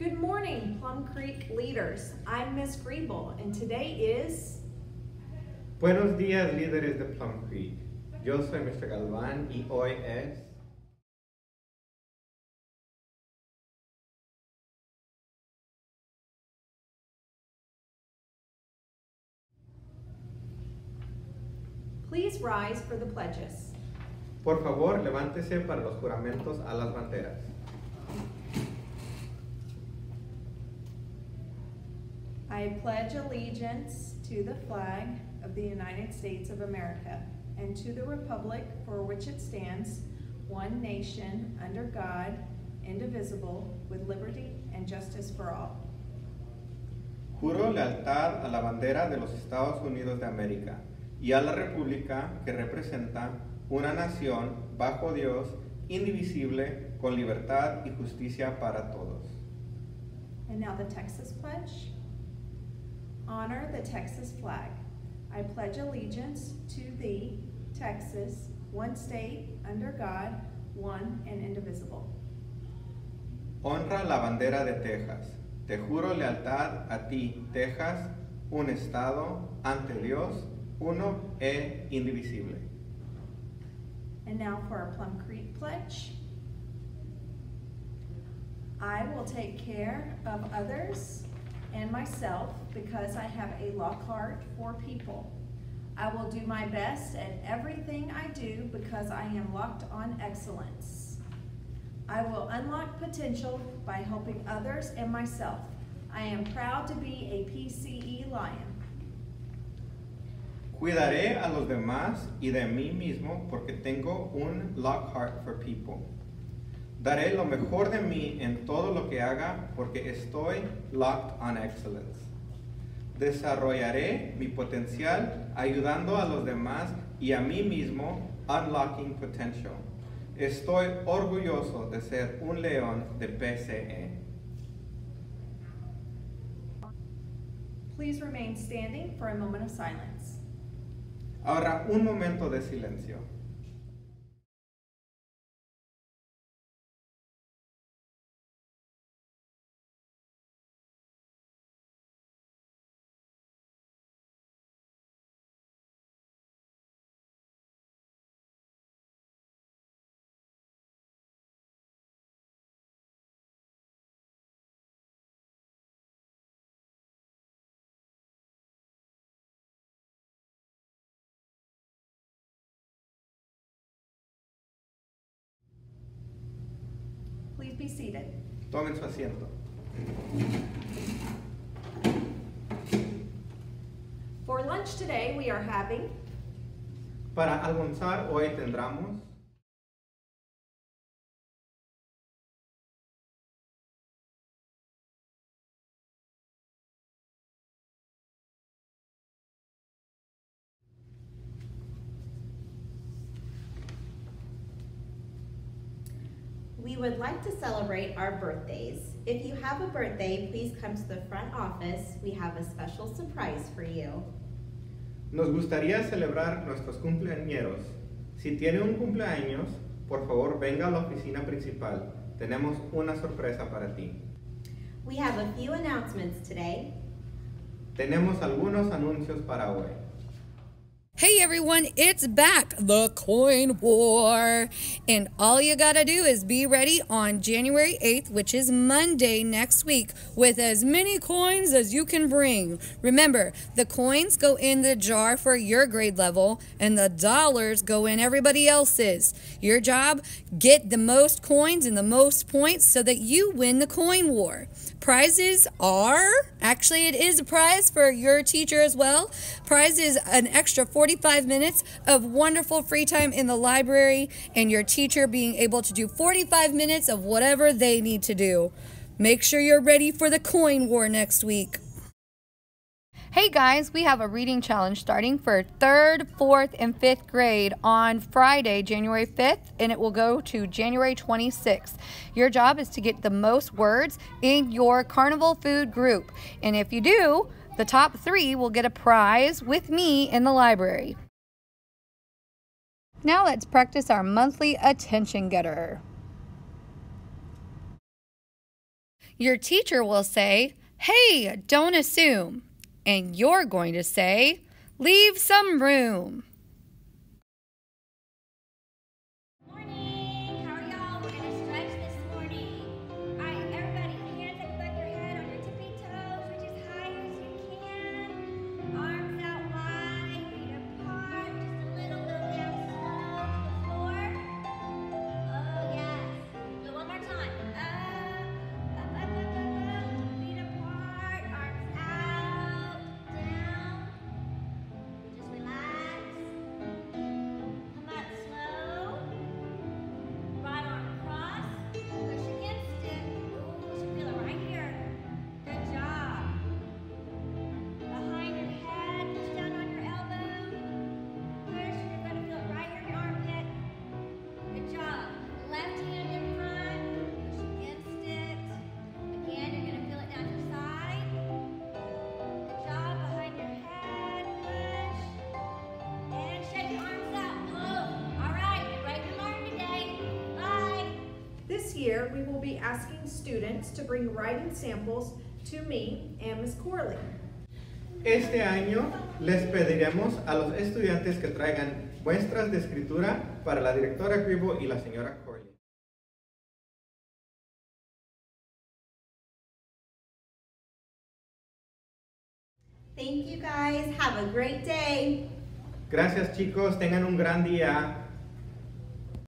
Good morning, Plum Creek leaders. I'm Miss Griebel, and today is Buenos días, líderes de Plum Creek. Yo soy Mr. Galván y hoy es Please rise for the pledges. Por favor, levántese para los juramentos a las banderas. I pledge allegiance to the flag of the United States of America and to the republic for which it stands, one nation, under God, indivisible, with liberty and justice for all. Juro lealtad a la bandera de los Estados Unidos de América y a la república que representa una nación bajo Dios, indivisible, con libertad y justicia para todos. And now the Texas Pledge. Honor the Texas flag. I pledge allegiance to thee, Texas, one state, under God, one and indivisible. Honra la bandera de Texas. Te juro lealtad a ti, Texas, un estado ante Dios, uno e indivisible. And now for our Plum Creek Pledge. I will take care of others and myself because I have a lock heart for people. I will do my best at everything I do because I am locked on excellence. I will unlock potential by helping others and myself. I am proud to be a PCE Lion. Cuidaré a los demás y de mí mismo porque tengo un Lockhart for people. Daré lo mejor de mí en todo lo que haga porque estoy locked on excellence. Desarrollaré mi potencial ayudando a los demás y a mí mismo unlocking potential. Estoy orgulloso de ser un león de PCE. Please remain standing for a moment of silence. Ahora un momento de silencio. Be seated. Tomen su asiento. For lunch today, we are having Para almorzar hoy tendremos would like to celebrate our birthdays. If you have a birthday, please come to the front office. We have a special surprise for you. Nos gustaría celebrar nuestros cumpleañeros. Si tiene un cumpleaños, por favor venga a la oficina principal. Tenemos una sorpresa para ti. We have a few announcements today. Tenemos algunos anuncios para hoy. Hey everyone, it's back, the coin war. And all you gotta do is be ready on January 8th, which is Monday next week, with as many coins as you can bring. Remember, the coins go in the jar for your grade level, and the dollars go in everybody else's. Your job, get the most coins and the most points so that you win the coin war. Prizes are actually, it is a prize for your teacher as well. Prize is an extra 45 minutes of wonderful free time in the library, and your teacher being able to do 45 minutes of whatever they need to do. Make sure you're ready for the coin war next week. Hey guys, we have a reading challenge starting for third, fourth, and fifth grade on Friday, January 5th, and it will go to January 26th. Your job is to get the most words in your carnival food group. And if you do, the top three will get a prize with me in the library. Now let's practice our monthly attention getter. Your teacher will say, Hey, don't assume. And you're going to say, Leave some room. year, we will be asking students to bring writing samples to me and Ms. Corley. Este año les pediremos a los estudiantes que traigan muestras de escritura para la directora Cribo y la señora Corley. Thank you guys. Have a great day. Gracias chicos. Tengan un gran día.